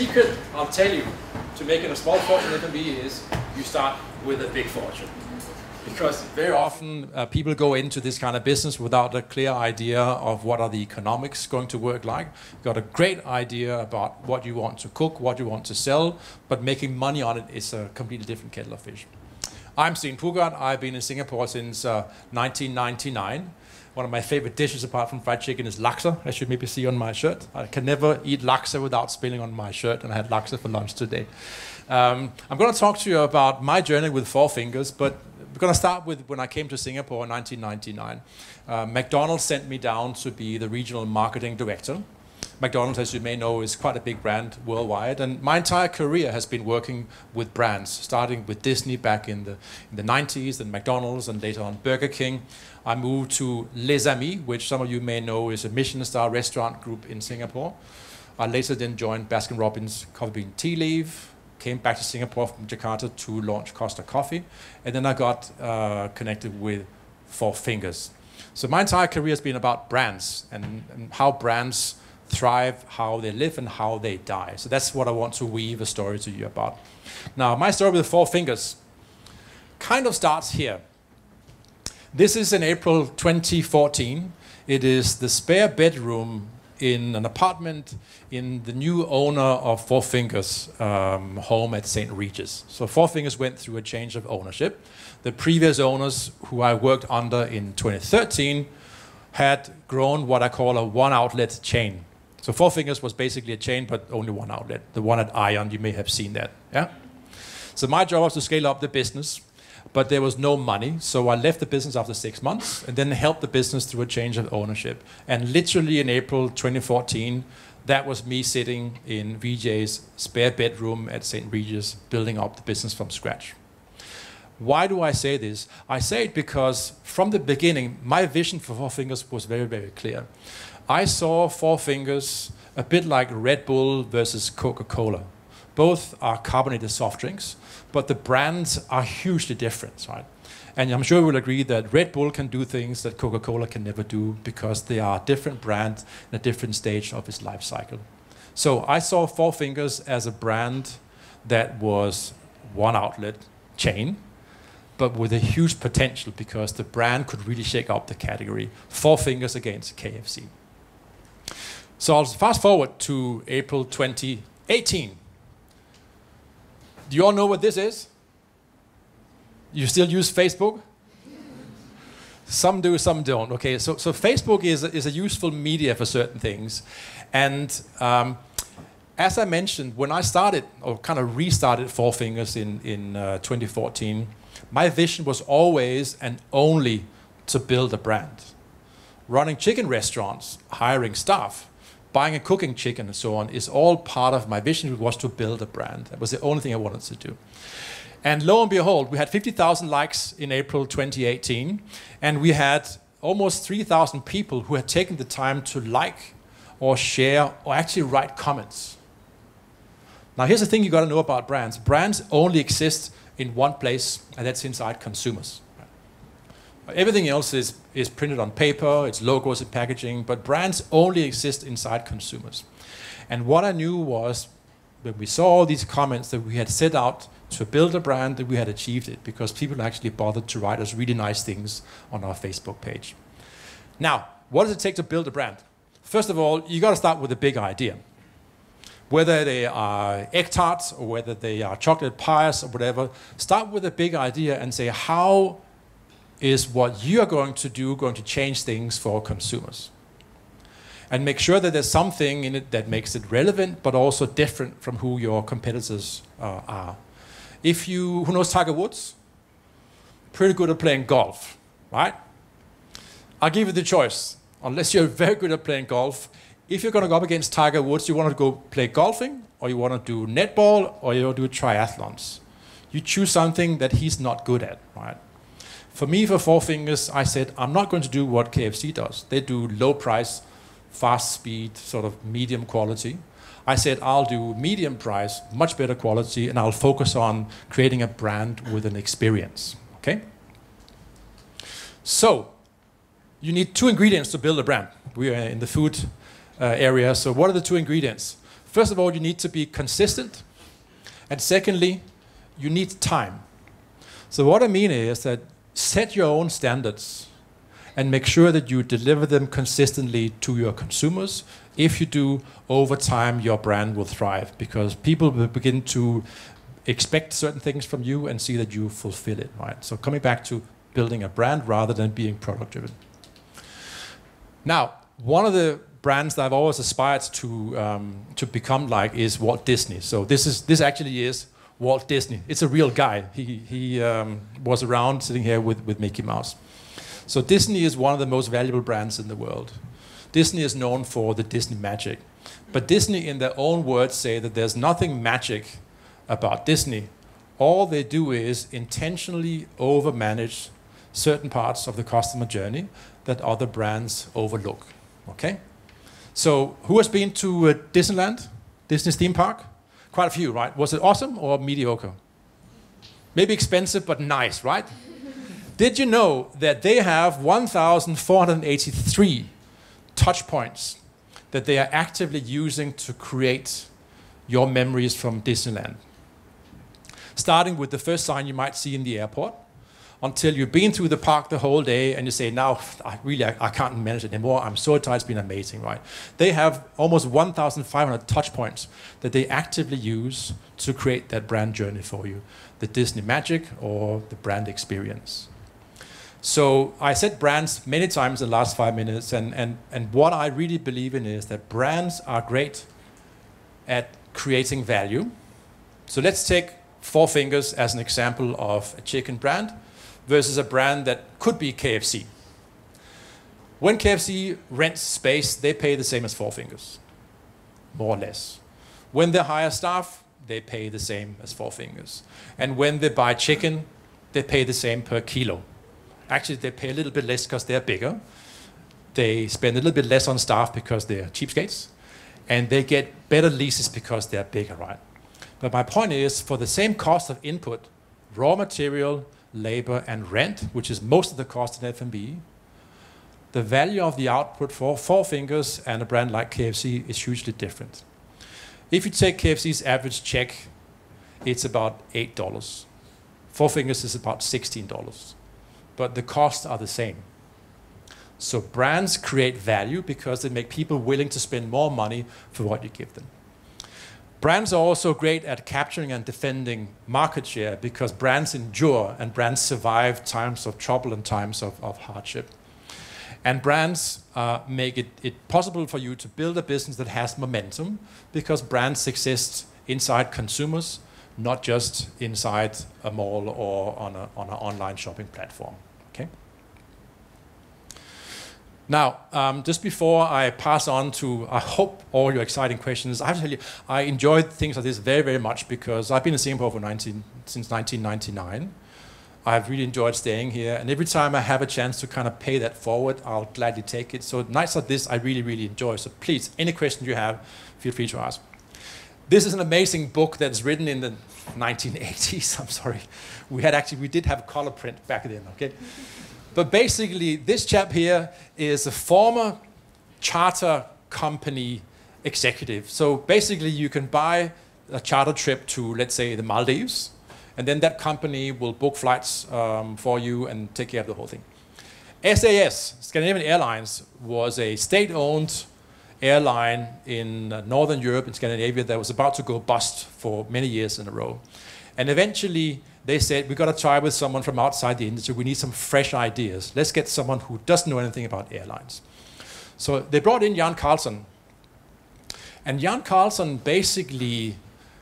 secret I'll tell you to making a small fortune in F&B is you start with a big fortune. Because very often uh, people go into this kind of business without a clear idea of what are the economics going to work like. You've got a great idea about what you want to cook, what you want to sell, but making money on it is a completely different kettle of fish. I'm Steen Puggaard. I've been in Singapore since uh, 1999. One of my favorite dishes, apart from fried chicken, is laksa, as you maybe see on my shirt. I can never eat laksa without spilling on my shirt, and I had laksa for lunch today. Um, I'm going to talk to you about my journey with Four Fingers, but we're going to start with when I came to Singapore in 1999. Uh, McDonald's sent me down to be the regional marketing director. McDonald's, as you may know, is quite a big brand worldwide, and my entire career has been working with brands, starting with Disney back in the in the 90s, then McDonald's, and later on Burger King. I moved to Les Amis, which some of you may know is a Michelin star restaurant group in Singapore. I later then joined Baskin Robbins Coffee Bean Tea Leaf, came back to Singapore from Jakarta to launch Costa Coffee, and then I got uh, connected with Four Fingers. So my entire career has been about brands and, and, how brands thrive, how they live, and how they die. So that's what I want to weave a story to you about. Now, my story with Four Fingers kind of starts here. This is in April 2014. It is the spare bedroom in an apartment in the new owner of Four Fingers um, home at St. Regis. So Four Fingers went through a change of ownership. The previous owners, who I worked under in 2013, had grown what I call a one outlet chain. So Four Fingers was basically a chain, but only one outlet. The one at Ion, you may have seen that. Yeah. So my job was to scale up the business but there was no money. So I left the business after six months and then helped the business through a change of ownership. And literally in April 2014, that was me sitting in VJ's spare bedroom at St. Regis, building up the business from scratch. Why do I say this? I say it because from the beginning, my vision for Four Fingers was very, very clear. I saw Four Fingers a bit like Red Bull versus Coca Cola. Both are carbonated soft drinks, but the brands are hugely different, right? And I'm sure we'll agree that Red Bull can do things that Coca-Cola can never do because they are different brands in a different stage of its life cycle. So I saw Four Fingers as a brand that was one outlet chain, but with a huge potential because the brand could really shake up the category. Four Fingers against KFC. So I'll fast forward to April 2018. Do you all know what this is? You still use Facebook? some do, some don't. Okay, so, so Facebook is, is a useful media for certain things. And um, as I mentioned, when I started, or kind of restarted Four Fingers in, in uh, 2014, my vision was always and only to build a brand. Running chicken restaurants, hiring staff, buying a cooking chicken and so on is all part of my vision was to build a brand. That was the only thing I wanted to do. And lo and behold, we had 50,000 likes in April 2018, and we had almost 3,000 people who had taken the time to like or share or actually write comments. Now, here's the thing you got to know about brands brands only exist in one place, and that's inside consumers. Everything else is, is printed on paper, it's logos and packaging, but brands only exist inside consumers. And what I knew was when we saw all these comments that we had set out to build a brand, that we had achieved it because people actually bothered to write us really nice things on our Facebook page. Now, what does it take to build a brand? First of all, you got to start with a big idea. Whether they are egg tarts or whether they are chocolate pies or whatever, start with a big idea and say, how is what you are going to do going to change things for consumers? And make sure that there's something in it that makes it relevant, but also different from who your competitors uh, are. If you, who knows Tiger Woods? Pretty good at playing golf, right? I'll give you the choice. Unless you're very good at playing golf, if you're going to go up against Tiger Woods, you want to go play golfing, or you want to do netball, or you want to do triathlons. You choose something that he's not good at, right? For me, for Four Fingers, I said, I'm not going to do what KFC does. They do low price, fast speed, sort of medium quality. I said, I'll do medium price, much better quality, and I'll focus on creating a brand with an experience. Okay? So, you need two ingredients to build a brand. We are in the food uh, area, so what are the two ingredients? First of all, you need to be consistent. And secondly, you need time. So, what I mean is that set your own standards and make sure that you deliver them consistently to your consumers. If you do, over time, your brand will thrive because people will begin to expect certain things from you and see that you fulfill it, right? So, coming back to building a brand rather than being product driven. Now, one of the brands that I've always aspired to um, to become like is Walt Disney. So this is this actually is Walt Disney. It's a real guy. He he um, was around sitting here with with Mickey Mouse. So Disney is one of the most valuable brands in the world. Disney is known for the Disney magic, but Disney, in their own words, say that there's nothing magic about Disney. All they do is intentionally overmanage certain parts of the customer journey that other brands overlook. Okay? So, who has been to uh, Disneyland, Disney theme park? Quite a few, right? Was it awesome or mediocre? Maybe expensive, but nice, right? Did you know that they have 1,483 touch points that they are actively using to create your memories from Disneyland? Starting with the first sign you might see in the airport, until you've been through the park the whole day and you say, now, I really, I, I can't manage it anymore. I'm so tired. It's been amazing, right? They have almost 1,500 touch points that they actively use to create that brand journey for you, the Disney magic or the brand experience. So I said brands many times in the last five minutes, and, and, and what I really believe in is that brands are great at creating value. So let's take Four Fingers as an example of a chicken brand versus a brand that could be KFC. When KFC rents space, they pay the same as Four Fingers, more or less. When they hire staff, they pay the same as Four Fingers. And when they buy chicken, they pay the same per kilo. Actually, they pay a little bit less because they're bigger. They spend a little bit less on staff because they're cheapskates. And they get better leases because they're bigger, right? But my point is, for the same cost of input, raw material, labor, and rent, which is most of the cost in F&B, the value of the output for Four Fingers and a brand like KFC is hugely different. If you take KFC's average check, it's about $8. Four Fingers is about $16. But the costs are the same. So brands create value because they make people willing to spend more money for what you give them. Brands are also great at capturing and defending market share because brands endure and brands survive times of trouble and times of, of hardship. And brands uh, make it, it possible for you to build a business that has momentum because brands exist inside consumers, not just inside a mall or on, an online shopping platform. Now, um, just before I pass on to, I hope, all your exciting questions, I have to tell you, I enjoyed things like this very, very much because I've been in Singapore for 19, since 1999. I've really enjoyed staying here, and every time I have a chance to kind of pay that forward, I'll gladly take it. So nights like this, I really, really enjoy. So please, any question you have, feel free to ask. This is an amazing book that's written in the 1980s. I'm sorry, we had actually we did have color print back then. Okay. But basically, this chap here is a former charter company executive. So basically, you can buy a charter trip to, let's say, the Maldives, and then that company will book flights um, for you and take care of the whole thing. SAS, Scandinavian Airlines, was a state owned airline in uh, Northern Europe, in Scandinavia, that was about to go bust for many years in a row. And eventually, they said, we've got to try with someone from outside the industry. We need some fresh ideas. Let's get someone who doesn't know anything about airlines. So they brought in Jan Carlzon. And Jan Carlzon basically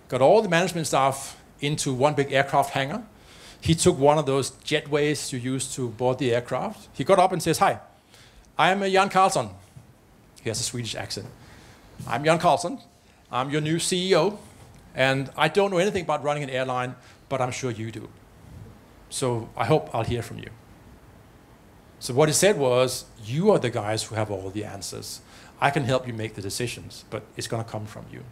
got all the management staff into one big aircraft hangar. He took one of those jetways you use to board the aircraft. He got up and says, Hi, I'm uh, Jan Carlzon. He has a Swedish accent. I'm Jan Carlzon. I'm your new CEO. And I don't know anything about running an airline, but I'm sure you do. So I hope I'll hear from you. So what he said was, you are the guys who have all the answers. I can help you make the decisions, but it's going to come from you.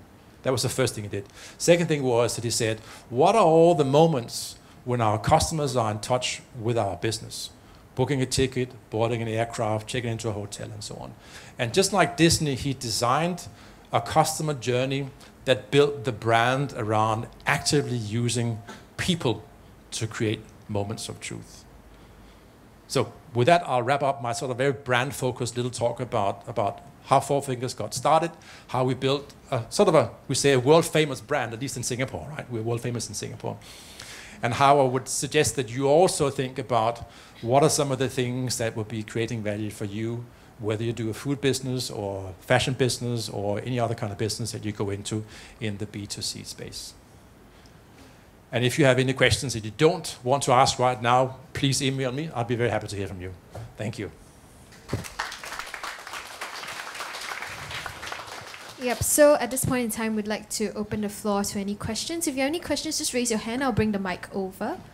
That was the first thing he did. Second thing was that he said, what are all the moments when our customers are in touch with our business? Booking a ticket, boarding an aircraft, checking into a hotel, and so on. And just like Disney, he designed a customer journey that built the brand around actively using people to create moments of truth. So with that, I'll wrap up my sort of very brand-focused little talk about, about how Four Fingers got started, how we built a, sort of a, we say a world-famous brand, at least in Singapore, right? We're world famous in Singapore. And how I would suggest that you also think about what are some of the things that would be creating value for you, whether you do a food business or fashion business or any other kind of business that you go into in the B2C space. And if you have any questions that you don't want to ask right now, please email me. I'll be very happy to hear from you. Thank you. Yep, so at this point in time, we'd like to open the floor to any questions. If you have any questions, just raise your hand. I'll bring the mic over.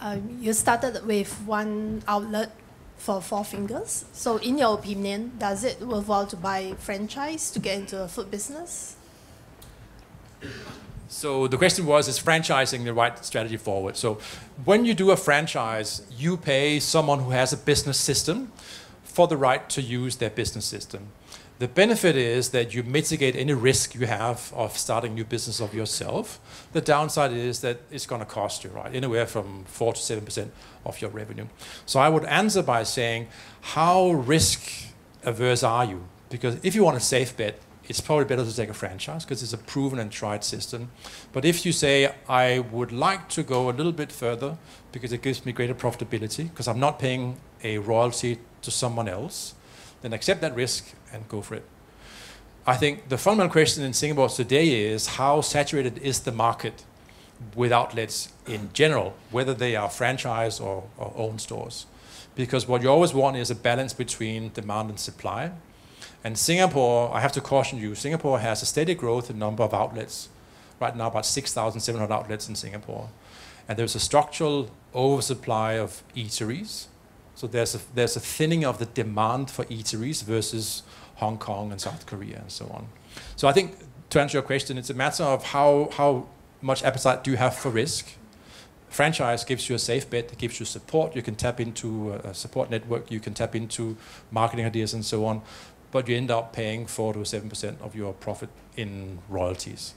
Um, you started with one outlet for Four Fingers. So, in your opinion, does it worthwhile to buy franchise to get into a food business? So the question was, is franchising the right strategy forward? So when you do a franchise, you pay someone who has a business system for the right to use their business system. The benefit is that you mitigate any risk you have of starting new business of yourself. The downside is that it's going to cost you, right? Anywhere from 4 to 7% of your revenue. So I would answer by saying, how risk averse are you? Because if you want a safe bet, it's probably better to take a franchise because it's a proven and tried system. But if you say, I would like to go a little bit further because it gives me greater profitability, because I'm not paying a royalty to someone else, then accept that risk and go for it. I think the fundamental question in Singapore today is how saturated is the market with outlets in general, whether they are franchise or, or own stores. Because what you always want is a balance between demand and supply. And Singapore, I have to caution you, Singapore has a steady growth in number of outlets. Right now, about 6,700 outlets in Singapore. And there's a structural oversupply of eateries. So there's a, there's a thinning of the demand for eateries versus Hong Kong and South Korea and so on. So I think to answer your question, it's a matter of how, how much appetite do you have for risk. Franchise gives you a safe bet, it gives you support. You can tap into a support network, you can tap into marketing ideas and so on but you end up paying 4 to 7% of your profit in royalties.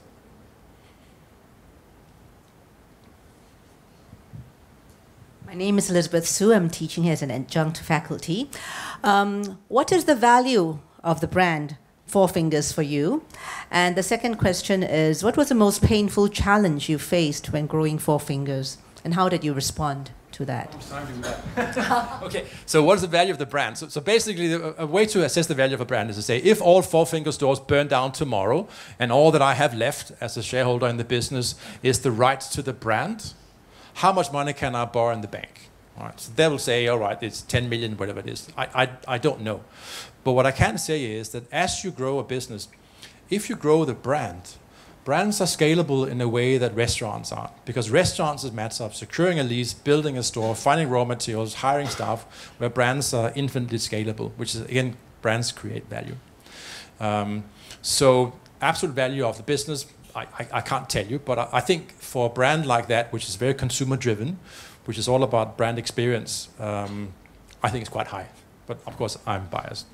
My name is Elizabeth Su. I'm teaching here as an adjunct faculty. Um, what is the value of the brand Four Fingers for you? And the second question is what was the most painful challenge you faced when growing Four Fingers? And how did you respond? to that. okay, so what is the value of the brand? So, so basically, the, a way to assess the value of a brand is to say, if all Four Finger stores burn down tomorrow, and all that I have left as a shareholder in the business is the right to the brand, how much money can I borrow in the bank? All right, so they will say, all right, it's 10 million, whatever it is. I, I, I don't know. But what I can say is that as you grow a business, if you grow the brand, brands are scalable in a way that restaurants aren't. Because restaurants is matter of securing a lease, building a store, finding raw materials, hiring staff, where brands are infinitely scalable, which is, again, brands create value. Um, so absolute value of the business, I, I, can't tell you, but I, I, think for a brand like that, which is very consumer driven, which is all about brand experience, um, I think it's quite high. But of course, I'm biased.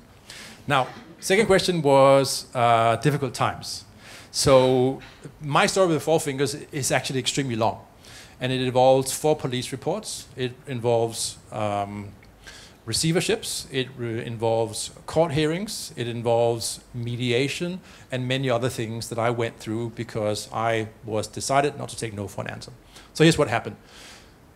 Now, second question was uh, difficult times. So my story with Four Fingers is actually extremely long, and it involves four police reports. It involves um, receiverships. It involves court hearings. It involves mediation and many other things that I went through because I was decided not to take no for an answer. So here's what happened.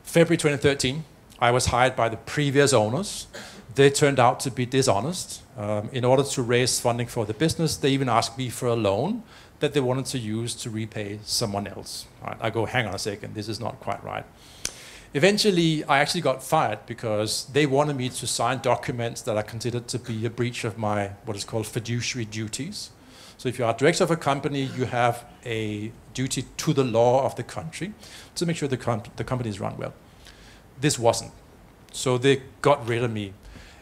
February 2013, I was hired by the previous owners. They turned out to be dishonest. Um, in order to raise funding for the business, they even asked me for a loan that they wanted to use to repay someone else. Right? I go, hang on a second, this is not quite right. Eventually, I actually got fired because they wanted me to sign documents that are considered to be a breach of my what is called fiduciary duties. So if you are director of a company, you have a duty to the law of the country to make sure the, com the company is run well. This wasn't. So they got rid of me.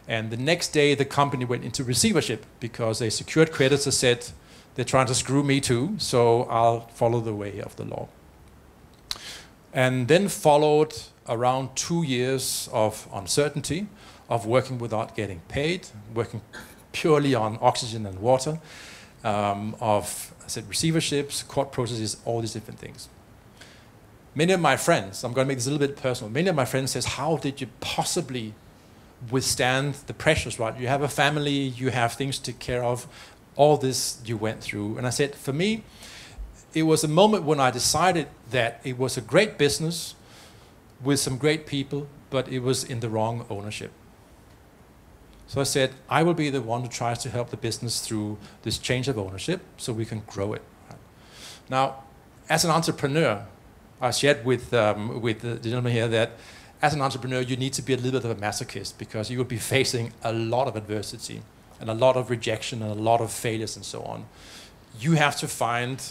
And the next day, the company went into receivership because a secured creditor said, they're trying to screw me too, so I'll follow the way of the law. And then followed around two years of uncertainty, of working without getting paid, working purely on oxygen and water, um, of I said receiverships, court processes, all these different things. Many of my friends, I'm going to make this a little bit personal. Many of my friends says, "How did you possibly withstand the pressures? Right, you have a family, you have things to take care of, all this you went through." And I said, for me, it was a moment when I decided that it was a great business with some great people, but it was in the wrong ownership. So I said, I will be the one who tries to help the business through this change of ownership so we can grow it. Now, as an entrepreneur, I shared with, um, with the gentleman here that as an entrepreneur, you need to be a little bit of a masochist because you will be facing a lot of adversity and a lot of rejection and a lot of failures and so on. You have to find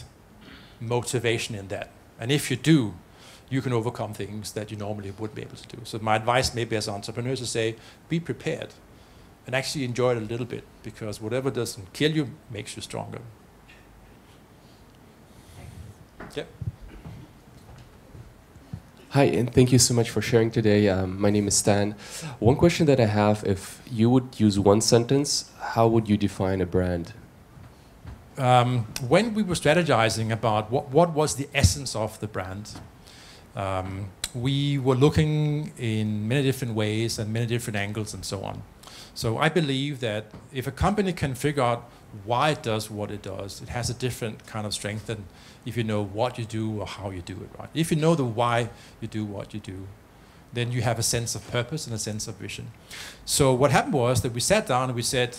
motivation in that. And if you do, you can overcome things that you normally wouldn't be able to do. So my advice maybe as entrepreneurs is to say, be prepared and actually enjoy it a little bit because whatever doesn't kill you makes you stronger. Yep. Hi, and thank you so much for sharing today. Um, my name is Stan. One question that I have if you would use one sentence, how would you define a brand? Um, when we were strategizing about what, what was the essence of the brand, um, we were looking in many different ways and many different angles and so on. So I believe that if a company can figure out why it does what it does, it has a different kind of strength than if you know what you do or how you do it, right? If you know the why you do what you do, then you have a sense of purpose and a sense of vision. So what happened was that we sat down and we said,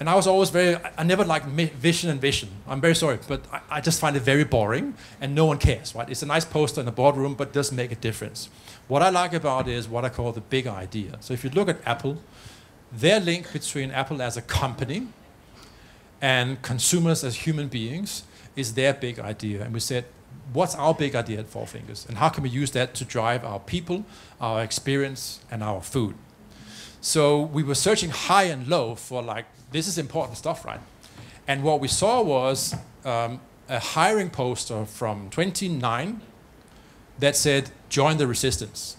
and I was always very, I never liked vision and vision. I'm very sorry, but I, I, just find it very boring and no one cares, right? It's a nice poster in a boardroom, but doesn't make a difference. What I like about it is what I call the big idea. So if you look at Apple, their link between Apple as a company and consumers as human beings is their big idea. And we said, what's our big idea at Four Fingers? And how can we use that to drive our people, our experience, and our food? So we were searching high and low for like, this is important stuff, right? And what we saw was um, a hiring poster from 29 that said, join the resistance.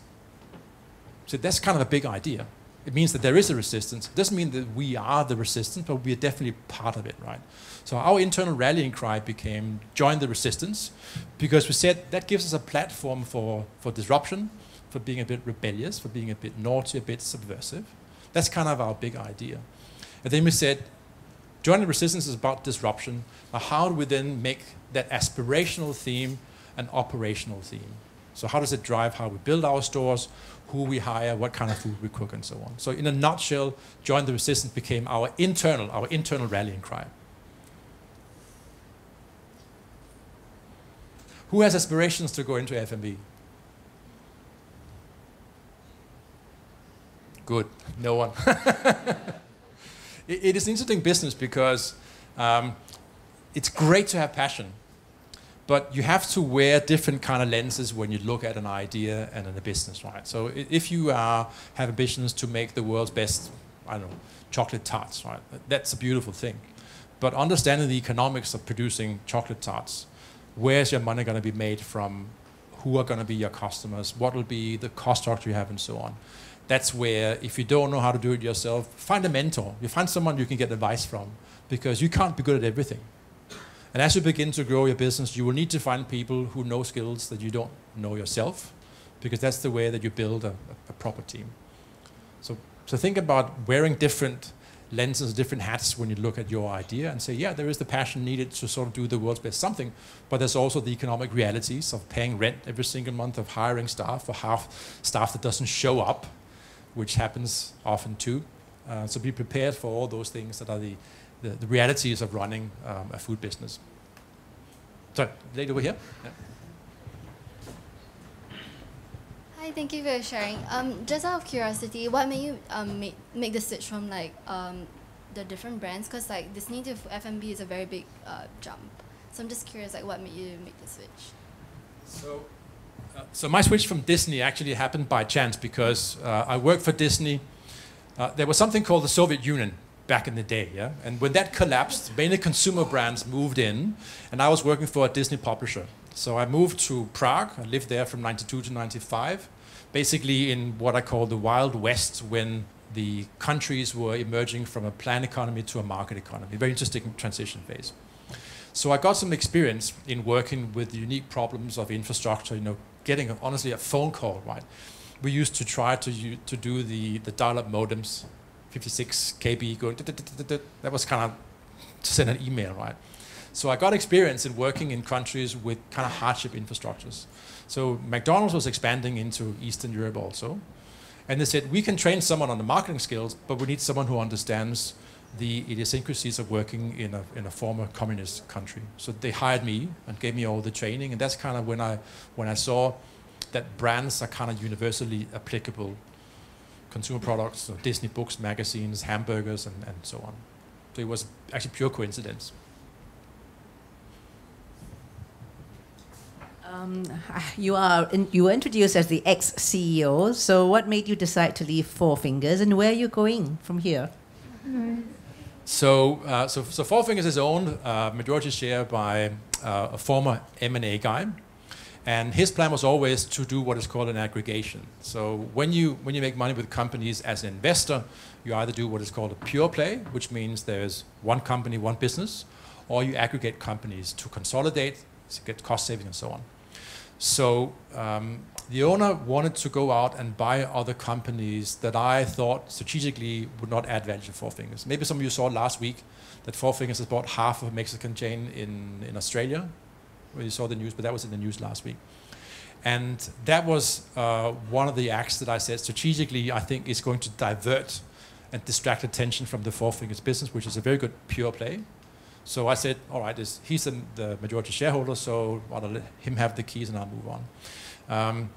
So that's kind of a big idea. It means that there is a resistance. It doesn't mean that we are the resistance, but we are definitely part of it, right? So our internal rallying cry became join the resistance because we said that gives us a platform for, for disruption, for being a bit rebellious, for being a bit naughty, a bit subversive. That's kind of our big idea. And then we said, joining resistance is about disruption. Now, how do we then make that aspirational theme an operational theme? So how does it drive how we build our stores, who we hire, what kind of food we cook, and so on. So in a nutshell, join the resistance became our internal, our internal rallying cry. Who has aspirations to go into F&B? Good. No one. it, is an interesting business because um, it's great to have passion, but you have to wear different kind of lenses when you look at an idea and in a business, right? So if you uh, have ambitions to make the world's best, I don't know, chocolate tarts, right? That's a beautiful thing. But understanding the economics of producing chocolate tarts, where's your money going to be made from? Who are going to be your customers? What will be the cost structure you have, and so on? That's where if you don't know how to do it yourself, find a mentor. You find someone you can get advice from because you can't be good at everything. And as you begin to grow your business, you will need to find people who know skills that you don't know yourself because that's the way that you build a, a proper team. So, so think about wearing different lenses, different hats when you look at your idea and say, yeah, there is the passion needed to sort of do the world's best something, but there's also the economic realities of paying rent every single month, of hiring staff, or half staff that doesn't show up which happens often too. Uh, so be prepared for all those things that are the, the, the realities of running um, a food business. So, lady over here. Yeah. Hi, thank you for sharing. Um, just out of curiosity, what made you um, make, make the switch from like um, the different brands? Because like Disney to F&B is a very big uh, jump. So I'm just curious, like what made you make the switch? So so my switch from Disney actually happened by chance because uh, I worked for Disney. Uh, there was something called the Soviet Union back in the day, yeah. And when that collapsed, many consumer brands moved in, and I was working for a Disney publisher. So I moved to Prague. I lived there from 92 to 95, basically in what I call the Wild West when the countries were emerging from a planned economy to a market economy. Very interesting transition phase. So I got some experience in working with the unique problems of infrastructure, you know, getting honestly a phone call, right? We used to try to, to do the, the dial-up modems, 56 KB going, that was kind of to send an email, right? So I got experience in working in countries with kind of hardship infrastructures. So McDonald's was expanding into Eastern Europe also. And they said, we can train someone on the marketing skills, but we need someone who understands the idiosyncrasies of working in a, in a former communist country. So they hired me and gave me all the training. And that's kind of when I, when I saw that brands are kind of universally applicable. Consumer products, so Disney books, magazines, hamburgers, and, and so on. So it was actually pure coincidence. Um, you are in, you were introduced as the ex CEO. So, what made you decide to leave Four Fingers, and where are you going from here? So, uh, so, so Four Fingers is owned uh, majority share by uh, a former M&A guy, and his plan was always to do what is called an aggregation. So, when you when you make money with companies as an investor, you either do what is called a pure play, which means there's one company, one business, or you aggregate companies to consolidate, to get cost saving, and so on. So um, the owner wanted to go out and buy other companies that I thought strategically would not add value to Four Fingers. Maybe some of you saw last week that Four Fingers has bought half of a Mexican chain in, in Australia, you saw the news, but that was in the news last week. And that was uh, one of the acts that I said strategically, I think is going to divert and distract attention from the Four Fingers business, which is a very good pure play. So I said, all right, he's the, the majority shareholder, so I'll let him have the keys and I'll move on. Um,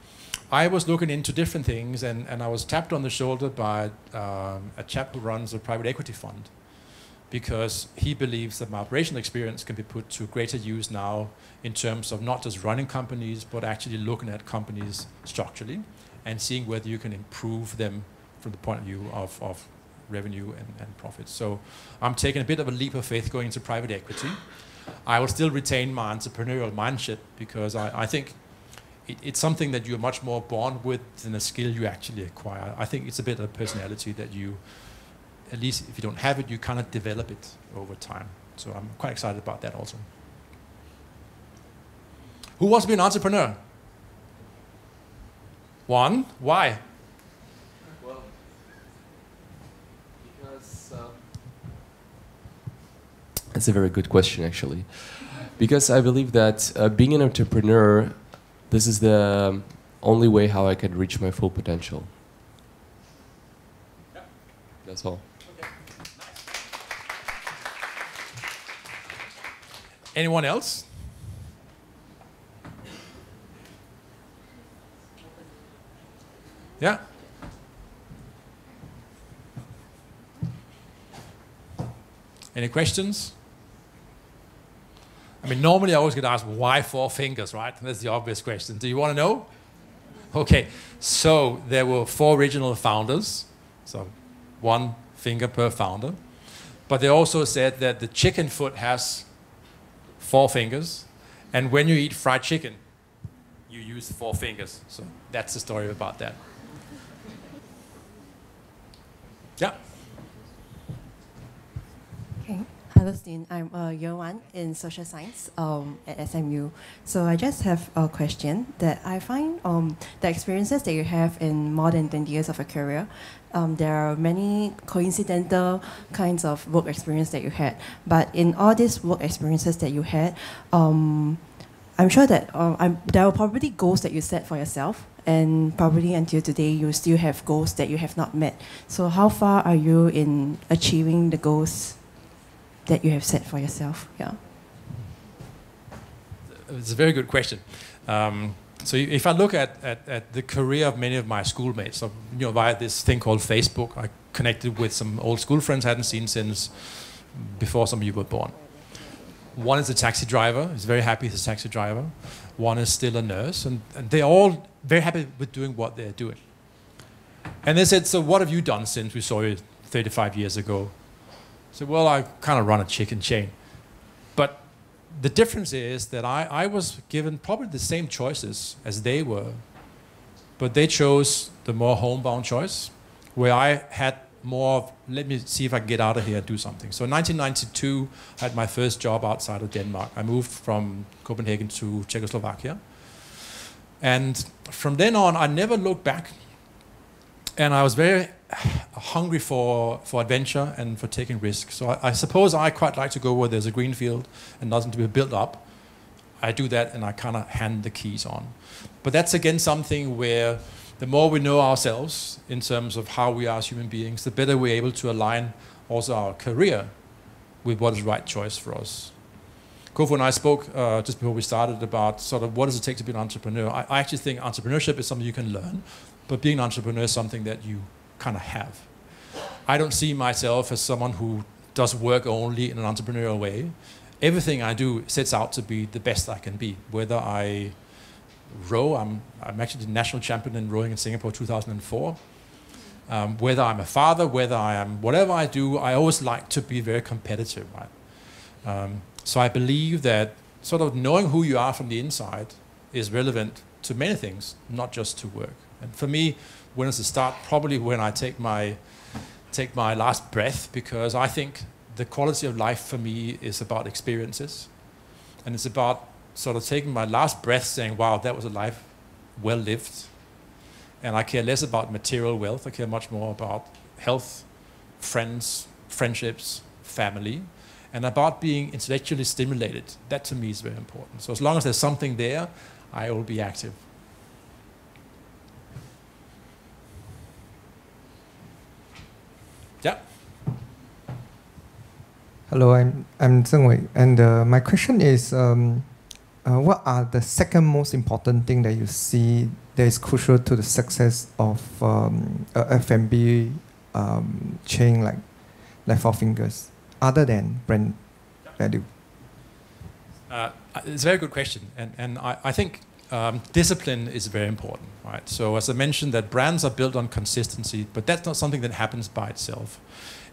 I was looking into different things, and, and I was tapped on the shoulder by um, a chap who runs a private equity fund because he believes that my operational experience can be put to greater use now in terms of not just running companies, but actually looking at companies structurally and seeing whether you can improve them from the point of view of, of revenue and, and profits. So I'm taking a bit of a leap of faith going into private equity. I will still retain my entrepreneurial mindset because I, I think it, it's something that you're much more born with than a skill you actually acquire. I think it's a bit of a personality that you, at least if you don't have it, you kind of develop it over time. So I'm quite excited about that also. Who wants to be an entrepreneur? One. Why? Well, because uh, that's a very good question, actually. Because I believe that uh, being an entrepreneur, this is the only way how I can reach my full potential. That's all. Anyone else? Yeah. Any questions? I mean, normally I always get asked, why four fingers, right? That's the obvious question. Do you want to know? Okay, so there were four original founders, so one finger per founder. But they also said that the chicken foot has four fingers, and when you eat fried chicken, you use four fingers. So that's the story about that. Yeah. Steen. I'm uh, year one in social science um, at SMU. So I just have a question that I find um, the experiences that you have in more than 20 years of a career, um, there are many coincidental kinds of work experience that you had. But in all these work experiences that you had, um, I'm sure that uh, I'm, there are probably goals that you set for yourself, and probably until today you still have goals that you have not met. So how far are you in achieving the goals that you have set for yourself? Yeah. It's a very good question. Um, so if I look at, at, at, the career of many of my schoolmates, so, you know, via this thing called Facebook, I connected with some old school friends I hadn't seen since before some of you were born. One is a taxi driver, he's very happy he's a taxi driver. One is still a nurse, and, and they're all very happy with doing what they're doing. And they said, so what have you done since we saw you 35 years ago? Said, well, I kind of run a chicken chain. But the difference is that I, I was given probably the same choices as they were, but they chose the more homebound choice, where I had more of, let me see if I can get out of here and do something. So in 1992, I had my first job outside of Denmark. I moved from Copenhagen to Czechoslovakia. And from then on, I never looked back. And I was very hungry for, for adventure and for taking risks. So I, I suppose I quite like to go where there's a green field and nothing to be built up. I do that and I kind of hand the keys on. But that's again something where the more we know ourselves in terms of how we are as human beings, the better we're able to align also our career with what is the right choice for us. Kofu and I spoke uh, just before we started about sort of what does it take to be an entrepreneur. I, I actually think entrepreneurship is something you can learn, but being an entrepreneur is something that you kind of have. I don't see myself as someone who does work only in an entrepreneurial way. Everything I do sets out to be the best I can be, whether I row. I'm, I'm actually the national champion in rowing in Singapore 2004. Um, whether I'm a father, whether I am whatever I do, I always like to be very competitive. Right? Um, so I believe that sort of knowing who you are from the inside is relevant to many things, not just to work. And for me, when does it start? Probably when I take my take my last breath, because I think the quality of life for me is about experiences, and it's about sort of taking my last breath saying, wow, that was a life well lived. And I care less about material wealth. I care much more about health, friends, friendships, family, and about being intellectually stimulated. That to me is very important. So as long as there's something there, I will be active. Yeah. Hello, I'm I'm Zheng Wei, and uh, my question is, um, uh, what are the second most important thing that you see that is crucial to the success of um, F&B um, chain like like Four Fingers, other than brand value? Uh, it's a very good question, and and I, I think um, discipline is very important, right? So as I mentioned, that brands are built on consistency, but that's not something that happens by itself.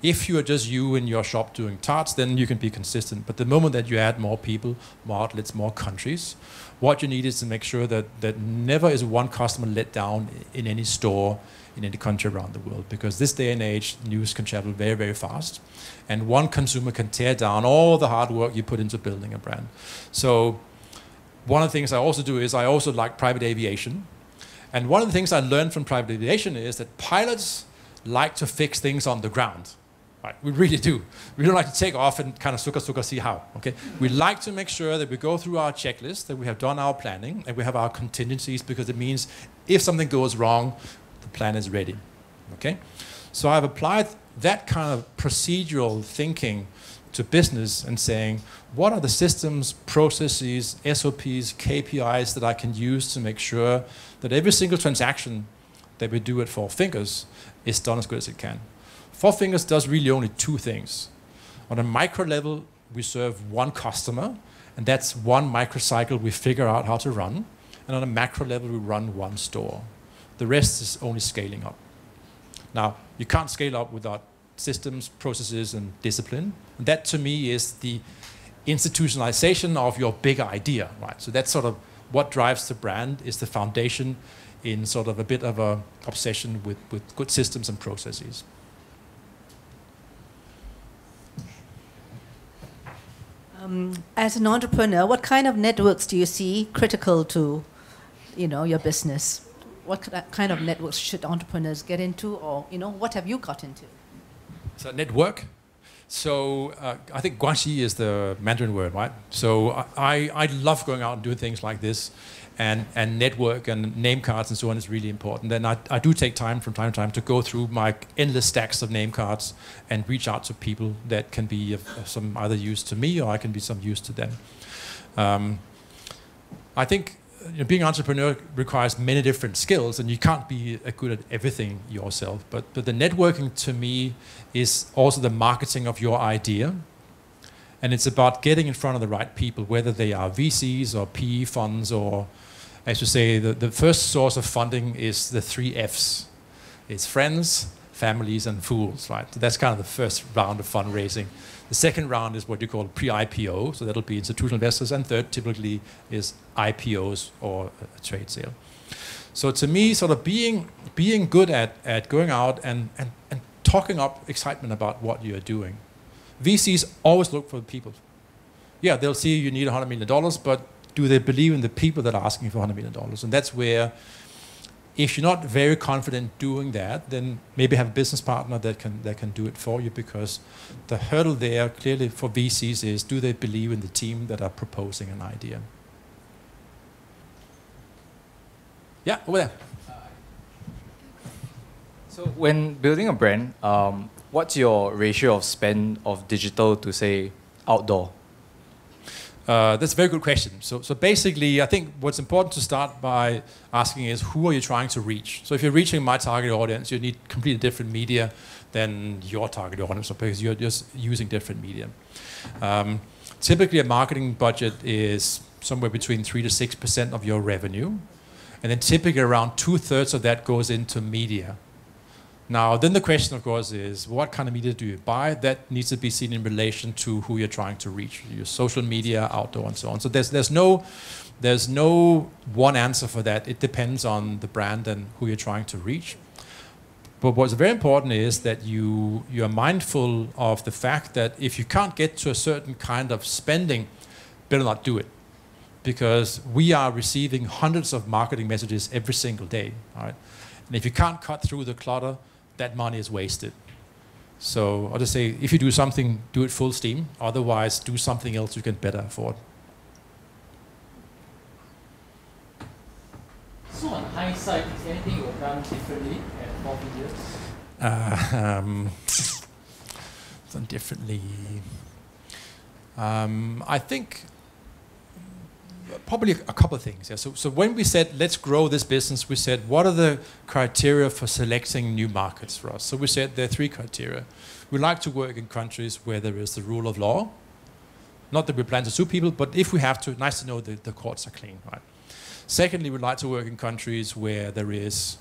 If you are just you in your shop doing tarts, then you can be consistent. But the moment that you add more people, more outlets, more countries, what you need is to make sure that, that never is one customer let down in any store in any country around the world. Because this day and age, news can travel very, very fast. And one consumer can tear down all the hard work you put into building a brand. So one of the things I also do is I also like private aviation. And one of the things I learned from private aviation is that pilots like to fix things on the ground. Right, we really do. We don't like to take off and kind of suka suka see how. Okay, we like to make sure that we go through our checklist, that we have done our planning, and we have our contingencies because it means if something goes wrong, the plan is ready. Okay, so I've applied that kind of procedural thinking to business and saying, what are the systems, processes, SOPs, KPIs that I can use to make sure that every single transaction that we do at Four Fingers is done as good as it can. Four Fingers does really only two things. On a micro level, we serve one customer, and that's one microcycle we figure out how to run. And on a macro level, we run one store. The rest is only scaling up. Now, you can't scale up without systems, processes, and discipline. And that to me is the institutionalization of your big idea, right? So that's sort of what drives the brand is the foundation in sort of a bit of a obsession with, with good systems and processes. Um, as an entrepreneur, what kind of networks do you see critical to, you know, your business? What kind of networks should entrepreneurs get into, or you know, what have you got into? So network. So uh, I think guanxi is the Mandarin word, right? So I, I love going out and doing things like this, and, and network and name cards and so on is really important. Then I, I do take time from time to time to go through my endless stacks of name cards and reach out to people that can be of, of some either use to me or I can be some use to them. Um, I think you know, being an entrepreneur requires many different skills, and you can't be good at everything yourself. But, but the networking to me is also the marketing of your idea. And it's about getting in front of the right people, whether they are VCs or PE funds, or as you say, the, the first source of funding is the three F's it's friends, families and fools, right? So that's kind of the first round of fundraising. The second round is what you call pre-IPO, so that'll be institutional investors, and third typically is IPOs or a trade sale. So to me, sort of being being good at, at going out and, and, and talking up excitement about what you're doing. VCs always look for people. Yeah, they'll see you need $100 million, but do they believe in the people that are asking for $100 million? And that's where, if you're not very confident doing that, then maybe have a business partner that can, that can do it for you because the hurdle there clearly for VCs is do they believe in the team that are proposing an idea? Yeah, over there. So when building a brand, um, what's your ratio of spend of digital to say outdoor? Uh, that's a very good question. So, so basically, I think what's important to start by asking is who are you trying to reach? So if you're reaching my target audience, you need completely different media than your target audience because you're just using different media. Um, typically, a marketing budget is somewhere between three to six percent of your revenue, and then typically around two thirds of that goes into media. Now, then the question, of course, is what kind of media do you buy? That needs to be seen in relation to who you're trying to reach, your social media, outdoor, and so on. So there's there's no there's no one answer for that. It depends on the brand and who you're trying to reach. But what's very important is that you you are mindful of the fact that if you can't get to a certain kind of spending, better not do it because we are receiving hundreds of marketing messages every single day. All right? And if you can't cut through the clutter, that money is wasted. So I'll just say, if you do something, do it full steam. Otherwise, do something else you can better afford. So on hindsight, is anything you've done differently at four years? Uh, um, done differently. Um, I think probably a couple of things. Yeah. So, so when we said let's grow this business, we said what are the criteria for selecting new markets for us? So we said there are three criteria. We like to work in countries where there is the rule of law. Not that we plan to sue people, but if we have to, nice to know that the courts are clean, right? Secondly, we like to work in countries where there is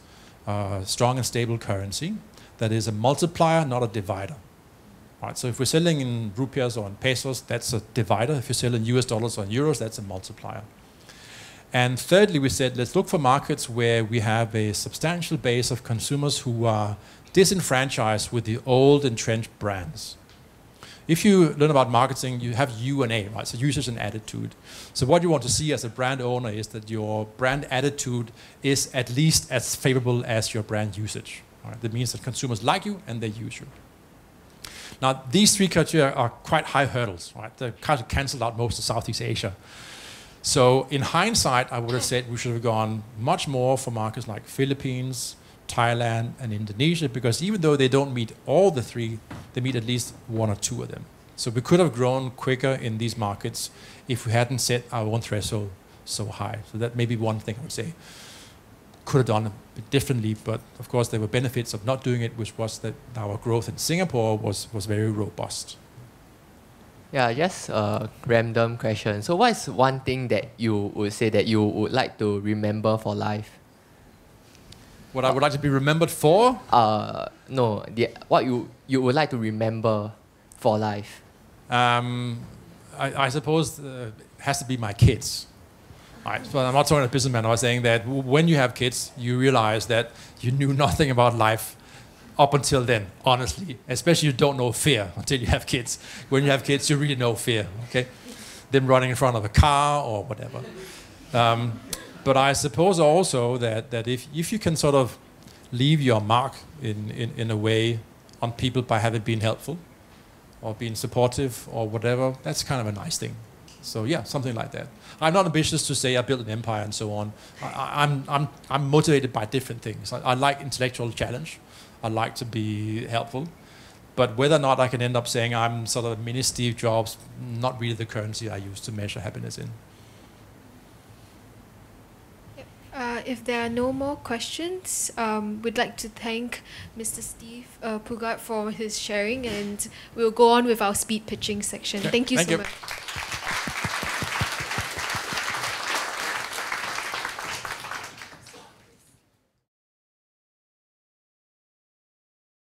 uh, strong and stable currency that is a multiplier, not a divider. Right, so if we're selling in rupiahs or in pesos, that's a divider. If you sell in US dollars or in euros, that's a multiplier. And thirdly, we said let's look for markets where we have a substantial base of consumers who are disenfranchised with the old entrenched brands. If you learn about marketing, you have U and A, right? So usage and attitude. So what you want to see as a brand owner is that your brand attitude is at least as favorable as your brand usage. Right? That means that consumers like you and they use you. Now, these three criteria are quite high hurdles, right? They kind of cancelled out most of Southeast Asia. So in hindsight, I would have said we should have gone much more for markets like Philippines, Thailand, and Indonesia, because even though they don't meet all the three, they meet at least one or two of them. So we could have grown quicker in these markets if we hadn't set our own threshold so high. So that may be one thing I would say could have done a bit differently, but of course there were benefits of not doing it, which was that our growth in Singapore was, was very robust. Yeah, just a random question. So what is one thing that you would say that you would like to remember for life? What I would like to be remembered for? Uh, no, the, what you, you would like to remember for life? Um, I, I suppose uh, it has to be my kids. Right. So I'm not talking a businessman. I was saying that when you have kids, you realize that you knew nothing about life up until then, honestly. Especially you don't know fear until you have kids. When you have kids, you really know fear, okay? Them running in front of a car or whatever. Um, but I suppose also that, that if, if you can sort of leave your mark in, in, in a way on people by having been helpful or being supportive or whatever, that's kind of a nice thing. So yeah, something like that. I'm not ambitious to say I built an empire and so on. I, am I'm, I'm, I'm motivated by different things. I, I, like intellectual challenge. I like to be helpful. But whether or not I can end up saying I'm sort of mini Steve Jobs, not really the currency I use to measure happiness in. Uh, if there are no more questions, um, we'd like to thank Mr. Steve uh, Puggaard for his sharing, and we'll go on with our speed pitching section. Thank you thank so you. much.